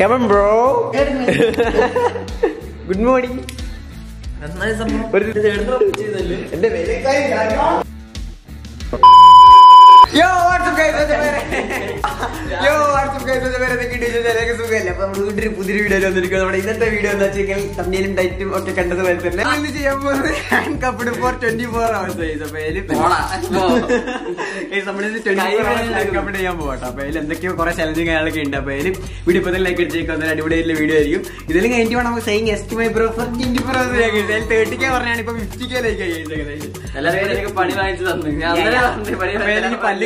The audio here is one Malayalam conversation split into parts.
കമൺ ബ്രോ ഗുഡ് മോർണിംഗ് എന്റെ yo WhatsApp guys yo WhatsApp guys സുഖമല്ല? അപ്പൊ നമ്മൾ വീണ്ടും ഒരു പുതിയ വീഡിയോ വന്നിരിക്കുന്നത് നമ്മുടെ ഇന്നത്തെ വീഡിയോ എന്ന് വെച്ചാൽ തമ്മിലും ടൈറ്റും ഒക്കെ കണ്ടത് പോലെ തന്നെ ഇന്ന് ചെയ്യാൻ പോകുന്നത് handcuffed for twenty four hours. നമ്മളിത് twenty four hours handcuffed ചെയ്യാൻ പോകട്ടെ അപ്പൊ അതിൽ എന്തൊക്കെയോ കുറെ ചലഞ്ചിങ് കാര്യങ്ങളൊക്കെ ഉണ്ട്. അപ്പൊ അതിൽ വീഡിയോ ഇപ്പൊ ലൈക്ക് അടിച്ചേക്കാൻ അടിപൊളിയായിട്ടുള്ള വീഡിയോ ആയിരിക്കും. ഇതിലും കഴിഞ്ഞിട്ട് വേണം നമുക്ക് saying എസ്റ്റ് my bro for twenty four hours thirty K പറഞ്ഞാണ് ഇപ്പൊ ഫിഫ്റ്റി കെ ലൈക്ക് എല്ലാവരും എനിക്ക് പണി വാങ്ങിച്ചു തന്നു. ഞാൻ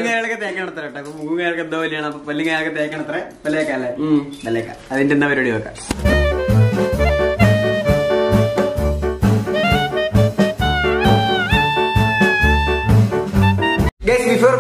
പല്ലും കാര്യങ്ങളൊക്കെ തേക്കണത്ര കേട്ടോ. അപ്പൊ മുഖം കാര്യങ്ങളൊക്കെ എന്തോ വലിയാണ് അപ്പൊ പല്ലും തേക്കണത്ര പല്ലേക്കല്ലേ പല്ലേക്ക അതിന്റെ എന്താ പരിപാടി നോക്കാം.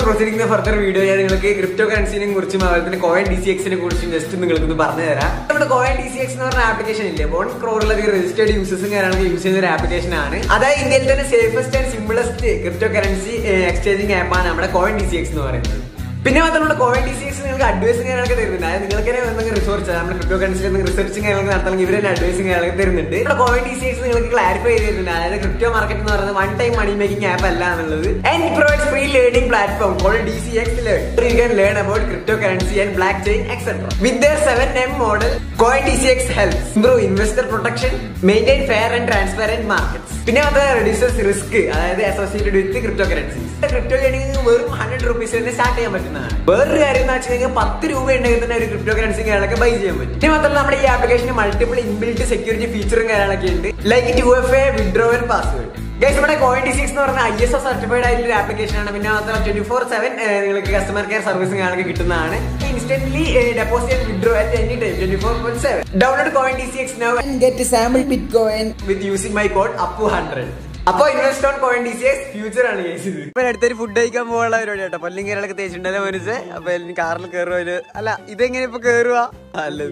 ബിഫോർ ഫർദർ വീഡിയോ ഞാൻ നിങ്ങൾക്ക് ക്രിപ്റ്റോ കറൻസിനെ കുറിച്ചും അതുപോലെ തന്നെ കോയിൻ ഡി സി എക്സിനെ കുറിച്ചും ജസ്റ്റ് നിങ്ങൾക്ക് ഒന്ന് പറഞ്ഞു തരാം. നമ്മുടെ കോയിൻ ഡി സി എക്സ് എന്ന് പറഞ്ഞ ആപ്ലിക്കേഷൻ ഇല്ലേ? വൺ ക്രോറിലധികം രജിസ്റ്റേർഡ് യൂസേഴ്സും കാര്യങ്ങളൊക്കെ യൂസ് ചെയ്യുന്ന ഒരു ആപ്ലിക്കേഷൻ ആണ്. അതായത് ഇന്ത്യയിൽ തന്നെ safest and simplest crypto currency exchanging ആപ്പാണ് നമ്മുടെ കോയിൻ ഡി സി എക്സ് എന്ന് പറയുന്നത്. പിന്നെ മാത്രമല്ല കോവിഡ് ഡിസീസ് നിങ്ങൾക്ക് അഡ്വൈസും കാര്യങ്ങളൊക്കെ തരുന്നുണ്ട്. അതായത് നിങ്ങൾക്ക് തന്നെ എന്തെങ്കിലും റിസർച്ച് നമ്മുടെ ക്രിപ്റ്റോ കറൻസിയിൽ എന്തെങ്കിലും റിസർച്ചും കാര്യങ്ങളൊക്കെ നടത്തണമെങ്കിൽ ഇവർ തന്നെ അഡ്വൈസും തരുന്നുണ്ട്. നമ്മുടെ കോവിഡ് ഡിസീസ് നിങ്ങൾക്ക് ക്ലാരിഫൈ ചെയ്തിട്ടുണ്ട് അതായത് ക്രിപ്റ്റോ മാർക്കറ്റ് എന്ന് പറയുന്നത് one time money making app അല്ല എന്നുള്ളത്. And provides free learning platform call D C X learn you can learn about crypto currency and blockchain etcetera with their seven M model coin D C X helps improve investor protection maintain fair and transparent markets പിന്നെ അത് റെഡ്യൂസസ് റിസ്ക് അതായത് associated with crypto currency crypto learning വെറും ഹൺഡ്രഡ് റുപ്പീസ് തന്നെ സ്റ്റാർട്ട് ചെയ്യാൻ പറ്റുന്നതാണ്. വേറൊരു കാര്യം എന്ന് വെച്ചിട്ടുണ്ടെങ്കിൽ പത്ത് രൂപ ഉണ്ടെങ്കിൽ തന്നെ ഒരു ക്രിപ്റ്റോ കറൻസി കാര്യങ്ങളൊക്കെ ബൈ ചെയ്യാൻ പറ്റും. പിന്നെ മാത്രമല്ല നമ്മുടെ ഈ ആപ്ലിക്കേഷന് മൾട്ടിപ്പിൾ ഇൻബിൽറ്റ് സെക്യൂരിറ്റി ഫീച്ചറും കാര്യങ്ങളൊക്കെ ഉണ്ട്. Like two F A withdrawal password guys നമ്മുടെ കോയിൻ ഡി സിക്സ് എന്ന് പറഞ്ഞ ഐ എസ് ഒ സർട്ടിഫൈഡ് ആയിട്ടുള്ള ഒരു ആപ്ലിക്കേഷൻ ആണ്. പിന്നെ മാത്രം ട്വന്റി ഫോർ സെവൻ നിങ്ങൾക്ക് കസ്റ്റമർ കെയർ സർവീസും കാര്യങ്ങളൊക്കെ കിട്ടുന്നതാണ്. Instantly deposit and withdraw at any time twenty four point seven download coin six no and get sample bitcoin with using my code Appu hundred അപ്പൊ invest on coin D C S future ആണ് കേസ് ഇപ്പൊ അടുത്തൊരു ഫുഡ് കഴിക്കാൻ പോകാനുള്ള പരിപാടി കേട്ടോ പല്ലും കയറലൊക്കെ തേച്ചിട്ടുണ്ടല്ലോ മനസ്സ് അപ്പൊ കാറിൽ കയറുക അല്ല ഇതെങ്ങനെ ഇപ്പൊ കയറുക അല്ല.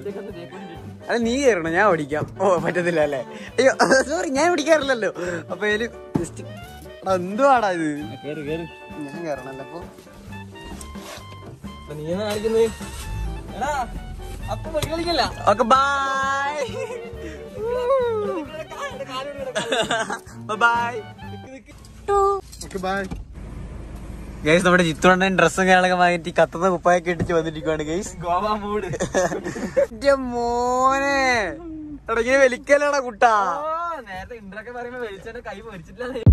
അല്ല നീ കയറണം ഞാൻ ഓടിക്കാം. ഓ പറ്റത്തില്ല അല്ലേ? അയ്യോ സോറി ഞാൻ ഓടിക്കാറില്ലല്ലോ. അപ്പൊ അതിൽ ജസ്റ്റ് എന്തുവാടാ ഇത്? ഞാൻ കയറണല്ലോ അപ്പൊ. നീ കാണിക്കുന്നത് എടാ അപ്പൊ bye bye okay bye bye guys നമ്മുടെ ചിത്തോണ്ണൻ ഡ്രസ്സും കാര്യങ്ങളൊക്കെ മാറ്റി കത്തുന്ന കുപ്പായൊക്കെ ഇട്ടിച്ച് വന്നിരിക്കുവാണ് ഗൈസ് ഗോവ മൂഡ് എന്റെ മോനെ. ഇങ്ങനെ വലിക്കലടാ കുട്ടാ. നേരത്തെ ഇന്ദ്രൊക്കെ പറയുമ്പോ വെളിച്ചെണ്ണ കൈ പൊരിച്ചിട്ടില്ല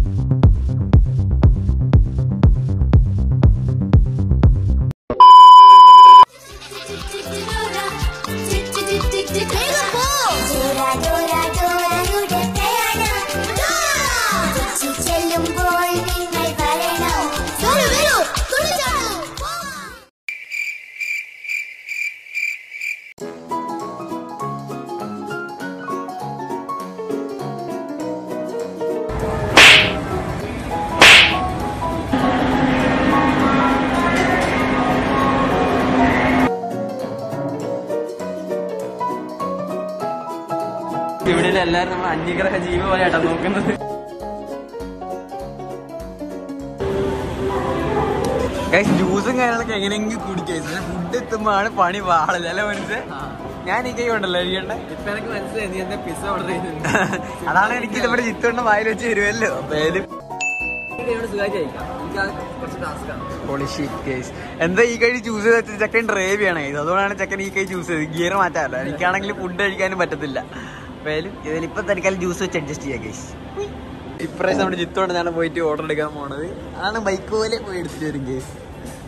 ഇവിടെ എല്ലാരും നമ്മൾ അന്യഗ്രഹ ജീവി പോലെയാട്ടാ നോക്കുന്നത്. ജ്യൂസും കാര്യങ്ങളൊക്കെ എങ്ങനെയെങ്കിലും കുടിക്കാം ഫുഡ് എത്തുമ്പോഴാണ് പണി വാളല്ല അല്ലെ മനസ്സ് ഞാൻ ഈ കൈ ഉണ്ടല്ലോ കഴിക്കണ്ടേ ഇപ്പൊ എനിക്ക് മനസ്സിലായി നീ എന്താ പിസ്സ ഓർഡർ ചെയ്തിട്ടുണ്ട് അതാണ് എനിക്ക് നമ്മുടെ ചിത്തോണ്ട് വായിൽ വെച്ച് തരുമല്ലോ പേര് എന്താ ഈ കൈ ചൂസ് ചെയ്ത് ചെക്കൻ ഡ്രൈവ് ആണ് അതുകൊണ്ടാണ് ചെക്കൻ ഈ കൈ ചൂസ് ചെയ്തത്. ഗിയർ മാറ്റാമല്ലോ എനിക്കാണെങ്കിൽ ഫുഡ് കഴിക്കാനും പറ്റത്തില്ല. അപ്പേലും ഇതിലിപ്പം തനിക്കാലും ജ്യൂസ് വെച്ച് അഡ്ജസ്റ്റ് ചെയ്യാം ഗൈസ് ഇപ്രാവശ്യം നമ്മുടെ ഞാൻ പോയിട്ട് ഓർഡർ എടുക്കാൻ പോണത്. അതാണ് ബൈക്ക് പോലെ പോയി എടുത്തിട്ട് വരും ഗൈസ്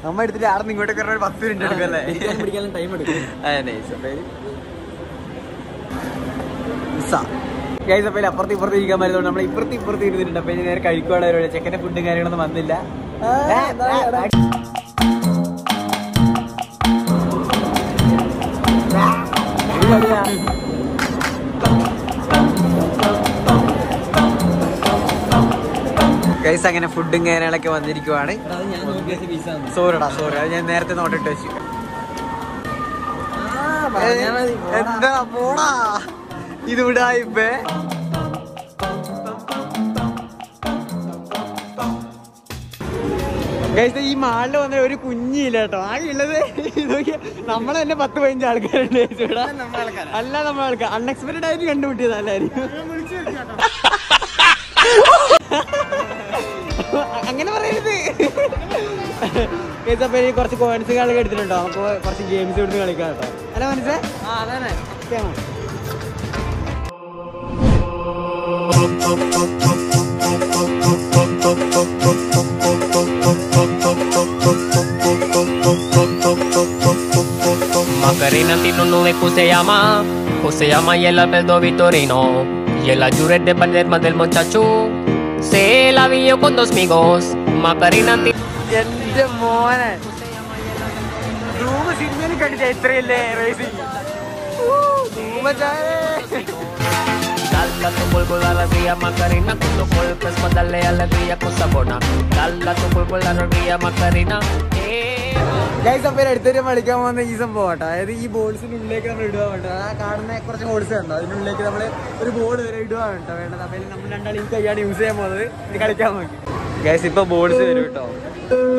നമ്മ എടുത്തിട്ട് ആടെ നിന്ന് ഇങ്ങോട്ടൊക്കെ ഒരു പത്ത് മിനിറ്റ് എടുക്കല്ലേ പിടിക്കാനും ടൈം എടുക്കും. ഗൈസ് അപ്പോൾ അപ്പുറത്ത് ഇപ്പുറത്ത് ഇരിക്കാൻ പറ്റുന്നത് നമ്മൾ ഇപ്പുറത്ത് ഇപ്പുറത്ത് ഇരുന്നിട്ടുണ്ട്. അപ്പൊ ഇനി നേരെ കഴിക്കുവാണ് ചെക്കന്റെ ഫുഡും കാര്യങ്ങളൊന്നും വന്നില്ല. ഗൈസ് അങ്ങനെ ഫുഡും കാര്യങ്ങളൊക്കെ വന്നിരിക്കുവാണ്. സോറിടാ സോറി അത് ഞാൻ നേരത്തെ നോട്ടിട്ട് വെച്ചു. എന്താ പോടാ. ഇത് വിടായിപ്പേ ഗൈസ് ഈ മാളിൽ വന്ന ഒരു കുഞ്ഞില്ല കേട്ടോ. ആകെ ഉള്ളത് നമ്മളെ തന്നെ പത്ത് പതിനഞ്ച് ആൾക്കാരുണ്ട് ഇവിടെ അല്ല നമ്മളെ ആൾക്കാർ അൺഎക്സ്പെക്ടഡ് ആയിട്ട് കണ്ടുപിട്ടിയത് പറയരുത് ഇനി കുറച്ച് കോയിൻസ് കളി എടുത്തിട്ടുണ്ടോ നമുക്ക് കുറച്ച് ഗെയിംസ് ഇവിടുന്ന് കളിക്കാം കേട്ടോ അല്ല മനസ്സേ Macarena tiene un se llama, se llama y el Alberto Vitorino. Y el ayure de Palermo del muchacho, se la vio con dos amigos. Macarena tiene എന്റെ മോനെ ധൂമ സിനിമയിൽ കണ്ടില്ല ഇത്രയല്ലേ racing Dale tu polvo la alegría Macarena, con los golpes para darle alegría con sabona. Dale tu polvo la alegría Macarena. guys അപ്പം അടുത്തൊരു കളിക്കാൻ പോകുന്ന ഈ സംഭവം കേട്ടോ അതായത് ഈ ബോൾസിന് ഉള്ളിലേക്ക് നമ്മൾ ഇടുക വേണ്ട. ആ കാണുന്ന കുറച്ച് ബോൾസ് ഉണ്ടോ അതിനുള്ളിലേക്ക് നമ്മൾ ഒരു ബോൾ വരെ ഇടുക വേണ്ട വേണ്ടത് അപ്പം നമ്മൾ രണ്ടാളും ഈ കൈയാണ് യൂസ് ചെയ്യാൻ പോകുന്നത്. ഇത് കളിക്കാൻ നോക്കി. ഗൈസ് ഇപ്പൊ ബോൾസ് വരും കേട്ടോ.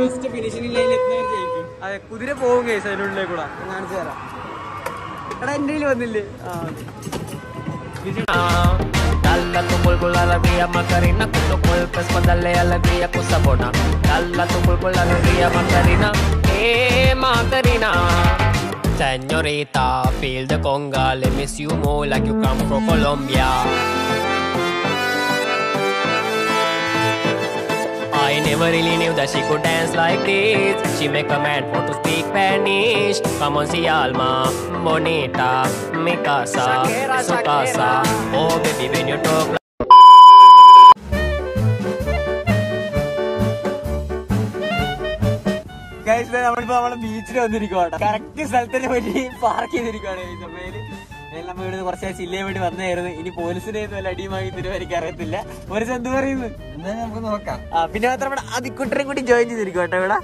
ഫസ്റ്റ് ഫിനിഷിംഗ് ലൈനിൽ എത്തുന്നവർ ജയിക്കും. അതെ കുതിര പോകും ഗൈസ് അതിന്റെ കൂടെ. ഞാൻ കാണിച്ചു തരാം. എടാ എന്റെ കയ്യിൽ വന്നില്ലേ? ആ. Dale tu polvo la alegría Macarena, con los golpes para darle alegría con sabona. Dale tu polvo la alegría Macarena. Eh, Señorita, feel the conga, let me see you move like you come from Colombia. I never really knew that she could dance like this. She make a man want to speak Spanish. Come on, si alma, bonita, mi casa, su casa. Oh, baby, when you talk. Guys നമ്മളിപ്പോ നമ്മളെ ബീച്ചിൽ വന്നിരിക്കുവാണ് കറക്റ്റ് സ്ഥലത്തിന് വേണ്ടി പാർക്ക് ചെയ്തിരിക്കുവാണ് എല്ലാം വീട് ഇവിടുന്ന് കുറച്ച് ചില്ലയെ വേണ്ടി വന്നായിരുന്നു ഇനി പോലീസിനെ നല്ല വല്ല അടിയുമായി തരുമോ എനിക്ക് അറിയത്തില്ല പോലീസ് എന്ത് പറയുന്നു? എന്തായാലും നമുക്ക് നോക്കാം. ആ പിന്നെ മാത്രം ഇവിടെ അതിക്കുട്ടനും കൂടി ജോയിൻ ചെയ്തിരിക്കും കേട്ടോ ഇവിടെ.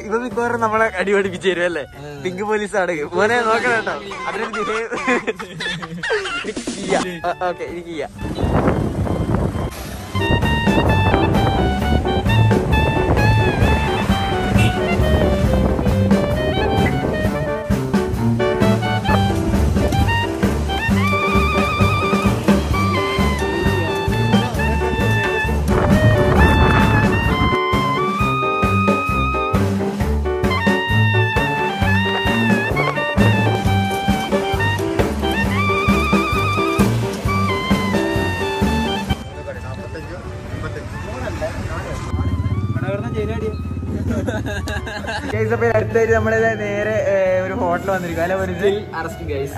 ഇവ- മിക്കവാറും നമ്മളെ അടി പഠിപ്പിച്ചു തരും അല്ലേ? പിങ്ക് പോലീസ് ആണ്. മോനെ നോക്കണം കേട്ടോ അതിനൊരു ഓക്കെ എനിക്ക് ചെയ്യാം അടുത്തായിട്ട് നമ്മളെ നേരെ ഒരു ഹോട്ടൽ വന്നിരിക്കും. അല്ലെ ഒരു അറസ്റ്റ് കേസ്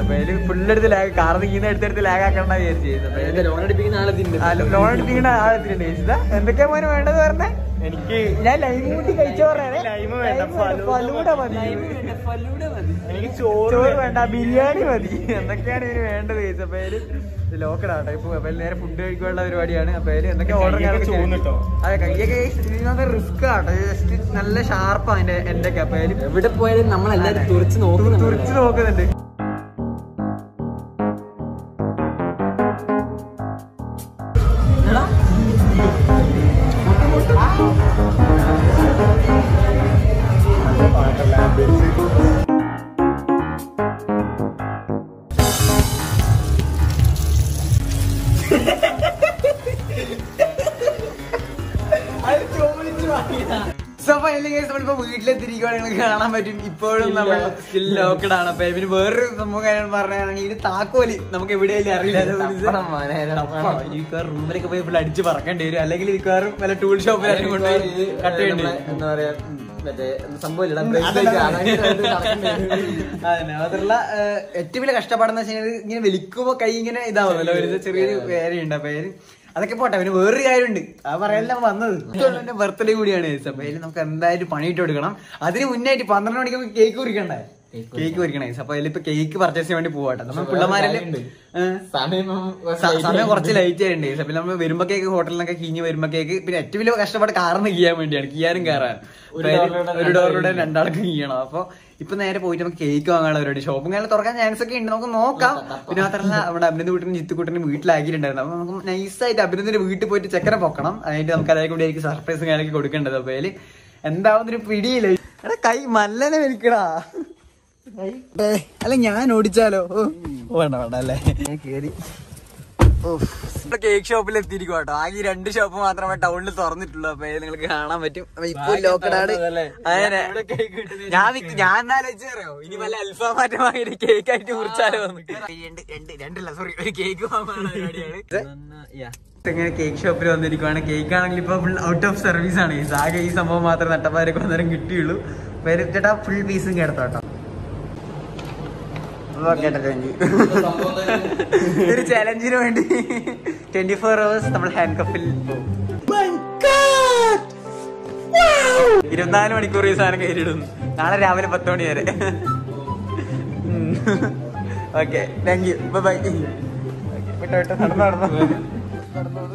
അപ്പൊ അതിൽ ഫുള്ളെടുത്ത് ലാഗ് കാർ നീങ്ങുന്ന എടുത്തെടുത്ത് ലാഗ് ആക്കണ്ട വിചാരിച്ചു ലോൺ അടിപ്പിക്കുന്ന ആളെ തിന്നു ലോൺ എടുപ്പിക്കുന്ന ആളെത്തിട്ടുണ്ട് കേസ് ഇതാ എന്തൊക്കെയാ മോനെ വേണ്ടത് പറഞ്ഞേ? എനിക്ക് ഞാൻ ലൈം കൂട്ടി കഴിച്ചു എനിക്ക് ചോറ് വേണ്ട. ബിരിയാണി മതി. എന്തൊക്കെയാണ് ഇതിന് വേണ്ടത് കേസ് അപ്പൊ അതിൽ ലോക്കഡാട്ടോ ഇപ്പൊ അപ്പൊ നേരെ ഫുഡ് കഴിക്കാനുള്ള പരിപാടിയാണ്. അപ്പൊ എന്തൊക്കെ ഓർഡർ അതെ കയ്യൊക്കെ ഇതിനകത്ത് റിസ്ക് ആട്ടോ ജസ്റ്റ് നല്ല ഷാർപ്പാണ് എന്റെ ഒക്കെ അപ്പൊ എവിടെ പോയാലും നമ്മളെല്ലാരും തുറച്ച് തുറിച്ച് നോക്കുന്നുണ്ട്. കാണാൻ പറ്റും. ഇപ്പോഴും നമ്മൾ സ്റ്റിൽ ലോക്കഡ് ആണ്. അപ്പൊ ഇവർ വേറൊരു സംഭവം കാര്യം പറയുകയാണെങ്കിൽ ഇത് താക്കോലി. നമുക്ക് എവിടെയെങ്കിലും അറിയില്ല. ഈ റൂമിലൊക്കെ പോയി ഇപ്പോൾ അടിച്ച് പറക്കേണ്ടി വരും. അല്ലെങ്കിൽ മിക്കവാറും വല്ല ടൂൾ ഷോപ്പിലും കൊണ്ടുപോയി കട്ട് ചെയ്യേണ്ടി എന്താ പറയാ മറ്റേ സംഭവമില്ല അതന്നെ മാത്രല്ല ഏഹ്, ഏറ്റവും വലിയ കഷ്ടപ്പാടെന്ന് വെച്ചാൽ ഇങ്ങനെ വലിക്കുമ്പോ കൈ ഇങ്ങനെ ഇതാവുമല്ലോ. ഒരു ചെറിയൊരു പേരുണ്ട് അപ്പൊ അതൊക്കെ പോട്ടെ പിന്നെ വേറൊരു കാര്യമുണ്ട്. ആ പറയാനല്ല വന്നത്. എന്റെ ബർത്ത്ഡേ കൂടിയാണ്. അപ്പൊ അതിൽ നമുക്ക് എന്തായാലും പണിയിട്ട് കൊടുക്കണം. അതിന് മുന്നായിട്ട് പന്ത്രണ്ട് മണിക്ക് കേക്ക് കുറിക്കണ്ടേ? കേക്ക് പൊരിക്കണേ അപ്പൊ അതിലിപ്പോ കേക്ക് പർച്ചേസ് ചെയ്യാൻ വേണ്ടി പോവാട്ടെ. നമ്മൾ പിള്ളമാരിൽ സമയം സമയം കുറച്ച് ലൈറ്റ് ആയിട്ടുണ്ട്. അപ്പൊ നമ്മൾ വരുമ്പോഴേക്ക് ഹോട്ടലിനൊക്കെ കീഞ്ഞ് വരുമ്പോഴേക്ക് പിന്നെ ഏറ്റവും വലിയ കഷ്ടപ്പാട് കാറിന് കീയാൻ വേണ്ടിയാണ്. കീയാനും കയറാൻ ഒരു ഡോറിലൂടെ രണ്ടാൾക്ക് കീയണം അപ്പൊ ഇപ്പൊ നേരെ പോയിട്ട് നമുക്ക് കേക്ക് വാങ്ങാനുള്ള പരിപാടി. ഷോപ്പും അങ്ങനെ തുറക്കാൻ ചാൻസ് ഒക്കെ ഉണ്ട്. നമുക്ക് നോക്കാം. പിന്നെ മാത്രമല്ല നമ്മുടെ അഭിനന്ദ് വീട്ടിന് ചിത്തുകൂട്ടനും വീട്ടിലാക്കിയിട്ടുണ്ടായിരുന്നു. അപ്പൊ നമുക്ക് നൈസായിട്ട് അഭിനന്ദിന്റെ വീട്ടിൽ പോയിട്ട് ചെക്കനെ പൊക്കണം. അതിന്റെ നമുക്ക് അതേ കൂടി ആയിരിക്കും സർപ്രൈസ് കാര്യമൊക്കെ കൊടുക്കേണ്ടത്. അപ്പൊ അതിൽ എന്താവുന്നൊരു പിടിയില്ല? എടാ കൈ മല്ലനെ വലിക്കടാ. ഏ, അല്ല ഞാൻ ഓടിച്ചാലോ? ഓ, വേണ്ട വേണ്ട അല്ലേ? കേറി. കേക്ക് ഷോപ്പിൽ എത്തിയിരിക്കും കേട്ടോ ആകെ രണ്ട് ഷോപ്പ് മാത്രമേ ടൗണിൽ തുറന്നിട്ടുള്ളൂ. അപ്പൊ നിങ്ങൾക്ക് കാണാൻ പറ്റും. അപ്പൊ ഇപ്പൊ ലോക്കഡാണ് അങ്ങനെ ഞാൻ ഞാൻ എന്നാലോ ഇനി വല്ല അൽഫാമാറ്റം വാങ്ങിയിട്ട് കേക്ക് ആയിട്ട് മുറിച്ചാലോ എന്ന്. രണ്ട് രണ്ട് രണ്ടല്ല സോറി ഒരു കേക്ക് വാങ്ങാനുള്ള പരിപാടിയാണ്. ഇങ്ങനെ കേക്ക് ഷോപ്പിൽ വന്നിരിക്കുവാണ്. കേക്ക് ആണെങ്കിൽ ഇപ്പൊ ഫുൾ ഔട്ട് ഓഫ് സർവീസ് ആണ്. ഈ സാഗ ഈ സംഭവം മാത്രമേ നട്ടപ്പാരൊക്കെ അന്നേരം കിട്ടിയുള്ളൂ. പേര് ചേട്ടാ ഫുൾ പീസും കേട്ടോ. ഒരു ചലഞ്ചിന് വേണ്ടി ട്വന്റി ഫോർ അവേഴ്സ് നമ്മൾ ഹാൻഡ് കപ്പിൽ ഇരുപത്തിനാല് മണിക്കൂർ ഈ സാധനം കയറിയിടുന്നു നാളെ രാവിലെ പത്ത് മണി വരെ. ഓക്കെ താങ്ക് യു ബൈ വിട്ടോ വിട്ടോ. നടന്നു നടന്നു.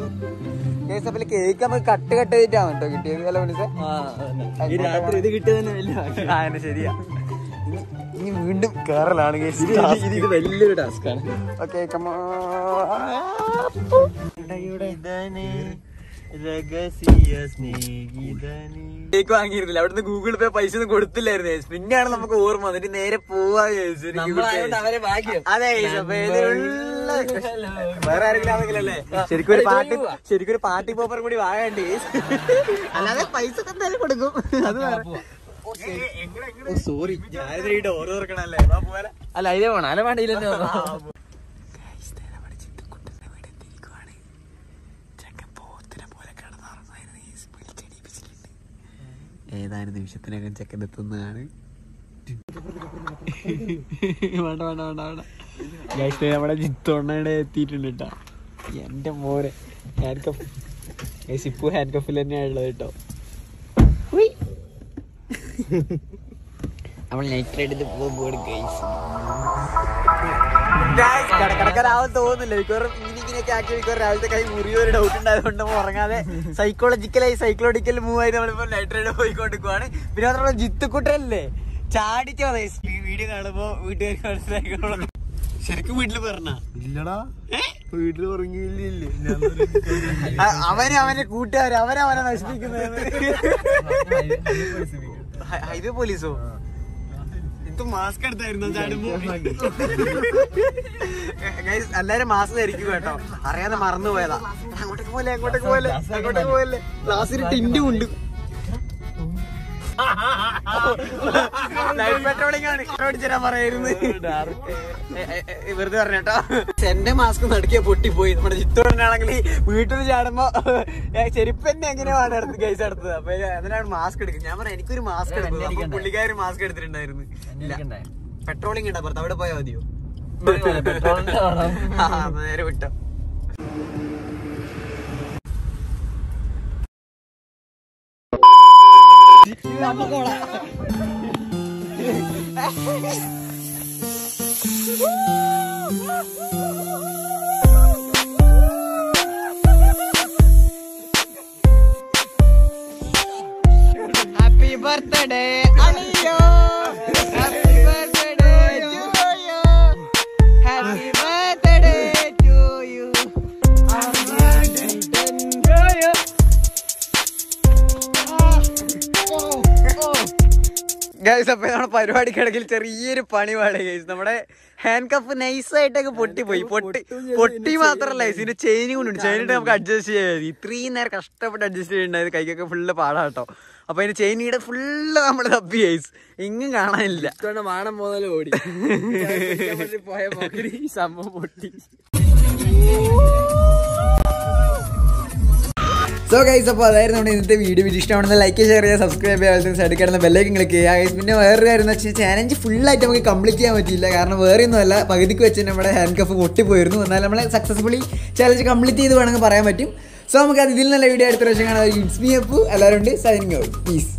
കേക്ക് നമുക്ക് കട്ട് കട്ട് ചെയ്തിട്ടാണ് കേട്ടോ. കിട്ടിയത് അല്ല മനുഷ്യ ശരിയാ. ഇനി- വീണ്ടും കേറലാണ് ഇത് വലിയൊരു ടാസ്ക് ആണ്. ഓക്കെ കേക്ക് വാങ്ങിയിരുന്നില്ല. അവിടുന്ന് ഗൂഗിൾ പേ പൈസ ഒന്നും കൊടുത്തില്ലായിരുന്നു. പിന്നെയാണ് നമുക്ക് ഓർമ്മ വന്നിട്ട് നേരെ പോവാ അതെ വേറെ ആരെങ്കിലും ശരിക്കും ഒരു പാർട്ടി ശരിക്കും ഒരു പാർട്ടി പോപ്പർ കൂടി വാങ്ങണ്ടേ അല്ലാതെ പൈസ എന്തായാലും കൊടുക്കും. അത് സോറി ഞാനിത് ഈ ഡോർ തുറക്കണല്ലേ? അല്ല ഇതേ വേണം. അല്ല വേണ്ടിയില്ലല്ലോ ഏതാനും നിമിഷത്തിനകം ചെക്കൻ എത്തുന്നതാണ്. വേണ്ട വേണ്ട വേണ്ട വേണ്ട. ഗൈസ് നമ്മുടെ ജിത്തൊണ്ണയുടെ എത്തിയിട്ടുണ്ട് കേട്ടോ. എന്റെ മോരെ ഹാൻഡ് കഫ് ഗൈസ് ഇപ്പൊ ഹാൻഡ് കഫിൽ തന്നെയാണ് ഉള്ളത് കേട്ടോ. നമ്മൾ നൈറ്റ് എടുത്ത് പോകുമ്പോൾ ഗൈസ് കടക്കടക്കാരാവാൻ തോന്നുന്നില്ല മിക്കവാറും ഇങ്ങനെ ഇങ്ങനെയൊക്കെ ആക്കി മിക്കവാറും രാവിലത്തെ കൈ മുറിയോ ഒരു ഡൗട്ട് ഉണ്ടായതുകൊണ്ട് നമ്മൾ ഉറങ്ങാതെ സൈക്കോളജിക്കലായി സൈക്കോളജിക്കൽ മൂവ് ആയി നമ്മളിപ്പോ നൈറ്റ് റൈഡ് പോയിക്കൊണ്ടിരിക്കുവാണ് പിന്നെ മാത്രമല്ല ജിത്തുക്കുട്ടല്ലേ ചാടിച്ച് വന്നേ വീഡിയോ കാണുമ്പോ വീട്ടുകാർക്ക് മനസ്സിലാക്കിക്കോളാം ശരിക്കും വീട്ടിൽ പറഞ്ഞ ഇല്ലടാ വീട്ടിൽ ഉറങ്ങിയില്ലേ അവനെ അവന്റെ കൂട്ടുകാർ അവനവനെ നശിപ്പിക്കുന്നത് ഹൈവേ പോലീസോ? ഇത് മാസ്ക് എടുത്തായിരുന്നു എല്ലാരും മാസ്ക് ധരിക്കും കേട്ടോ. അറിയാതെ മറന്നു പോയതാ അങ്ങോട്ടേക്ക് പോലെ അങ്ങോട്ടേക്ക് പോലെ അങ്ങോട്ടേക്ക് പോലെ ക്ലാസ്സിൽ ടിൻഡും ഉണ്ട്. ലൈഫ് പെട്രോളിംഗ് ആണ്. പറയായിരുന്നു. വെറുതെ പറഞ്ഞേട്ടോ എന്റെ മാസ്ക് നടുക്കിയ പൊട്ടിപ്പോയി നമ്മുടെ ചിത്തോടനാണെങ്കിൽ വീട്ടിൽ ചാടുമ്പോ ചെരുപ്പ് തന്നെ എങ്ങനെയാണ് എടുത്ത് കേസ് എടുത്തത്? അപ്പൊ അതിനാണ് മാസ്ക് എടുക്കുന്നത്. ഞാൻ പറയാം എനിക്കൊരു മാസ്ക് എടുക്കും പുള്ളിക്കാർ മാസ്ക് എടുത്തിട്ടുണ്ടായിരുന്നു. ഇല്ല. പെട്രോളിംഗ് ഉണ്ടാ പുറത്ത്. അവിടെ പോയാൽ മതിയോ? പെട്രോളിന്റെ നേരെ വിട്ടോ. Happy birthday അളിയോ happy birthday to you happy birthday guys അപ്പൊ നമ്മുടെ പരിപാടിക്കിടയിൽ ചെറിയൊരു പണി പാടെ ഗൈസ് നമ്മുടെ ഹാൻഡ് കപ്പ് നൈസായിട്ടൊക്കെ പൊട്ടിപ്പോയി. പൊട്ടി പൊട്ടി മാത്രല്ല ഗൈസ് ഇതിന്റെ ചെയിൻ കൊണ്ടുണ്ട് ചെയിനിട്ട് നമുക്ക് അഡ്ജസ്റ്റ് ചെയ്യാം. ഇത്രയും നേരം കഷ്ടപ്പെട്ട് അഡ്ജസ്റ്റ് ചെയ്യണ്ടായത് കൈക്കൊക്കെ ഫുള്ള് പാടാട്ടോ. അപ്പൊ അതിന് ചെയിനിയുടെ ഫുള്ള് നമ്മൾ തപ്പി ഗൈസ് ഇങ്ങും കാണാനില്ല. വാണം മുതൽ ഓടി. പോയ സംഭവം പൊട്ടി. സോ ഗൈസ് അപ്പോൾ അതായിരുന്നു നമ്മുടെ ഇന്നത്തെ വീഡിയോ വീഡിയോ ഇഷ്ടമാണെന്ന് ലൈക്ക് ഷെയർ ചെയ്യുക സബ്സ്ക്രൈബ് അതുപോലെ സൈഡിൽ കിടന്ന ബെല്ലൈക്കൻ ക്ലിക്ക് ചെയ്യുക. ഗൈസ് പിന്നെ വേറൊരു കാര്യം എന്ന് വെച്ചാൽ ചാലഞ്ച് ഫുള്ളായിട്ട് നമുക്ക് കംപ്ലീറ്റ് ചെയ്യാൻ പറ്റിയില്ല. കാരണം വേറെ ഒന്നുമല്ല പകുതിക്ക് വെച്ച് നമ്മുടെ ഹാൻഡ് കഫ് പൊട്ടിപ്പോയിരുന്നു. എന്നാൽ നമ്മൾ സക്സസ്ഫുള്ളി ചാലഞ്ച് കംപ്ലീറ്റ് ചെയ്ത് വേണമെങ്കിൽ പറയാൻ പറ്റും. സോ നമുക്ക് അത് ഇതിൽ നല്ല വീഡിയോ അടുത്ത പ്രാവശ്യം കാണാം. ഇറ്റ്സ് മീ അപ്പു എല്ലാവരും ഉണ്ട്. Signing out piece